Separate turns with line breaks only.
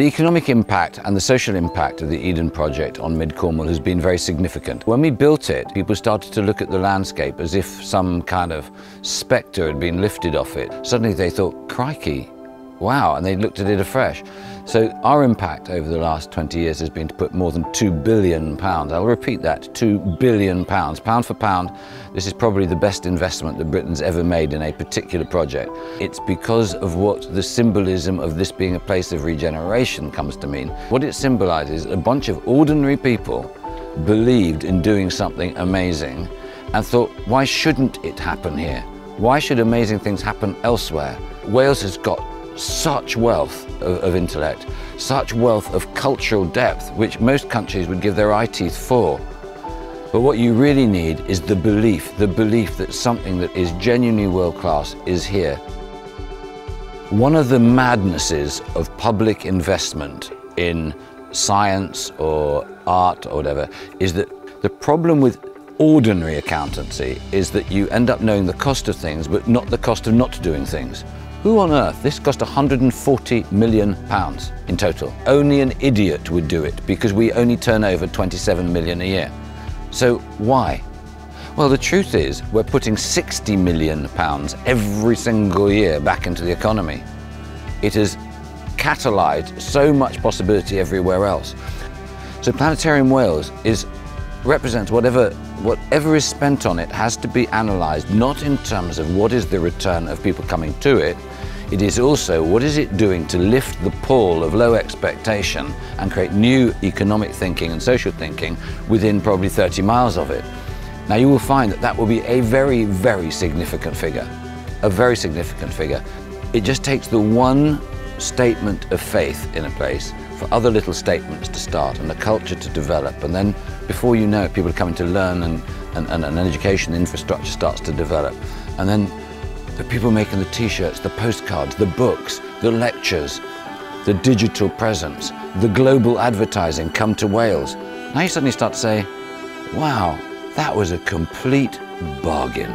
The economic impact and the social impact of the Eden project on Mid Cornwall has been very significant. When we built it, people started to look at the landscape as if some kind of spectre had been lifted off it. Suddenly they thought, crikey, wow, and they looked at it afresh. So our impact over the last 20 years has been to put more than 2 billion pounds. I'll repeat that, 2 billion pounds. Pound for pound, this is probably the best investment that Britain's ever made in a particular project. It's because of what the symbolism of this being a place of regeneration comes to mean. What it symbolizes, a bunch of ordinary people believed in doing something amazing and thought, why shouldn't it happen here? Why should amazing things happen elsewhere? Wales has got such wealth of, of, intellect, such wealth of cultural depth, which most countries would give their eye teeth for. But what you really need is the belief, the belief that something that is genuinely world class is here. One of the madnesses of public investment in science or art or whatever is that the problem with ordinary accountancy is that you end up knowing the cost of things but not the cost of not doing things. Who on earth? This cost 140 million pounds in total. Only an idiot would do it because we only turn over 27 million a year. So why? Well, the truth is we're putting 60 million pounds every single year back into the economy. It has catalyzed so much possibility everywhere else. So Planetarium Wales is represents whatever whatever is spent on it has to be analysed not in terms of what is the return of people coming to it, it is also what is it doing to lift the pall of low expectation and create new economic thinking and social thinking within probably 30 miles of it. Now you will find that that will be a very, very significant figure, a very significant figure. It just takes the one statement of faith in a place for other little statements to start and a culture to develop. And then before you know it, people are coming to learn and, and, and an education infrastructure starts to develop. And then the people making the t-shirts, the postcards, the books, the lectures, the digital presence, the global advertising come to Wales. Now you suddenly start to say, wow, that was a complete bargain.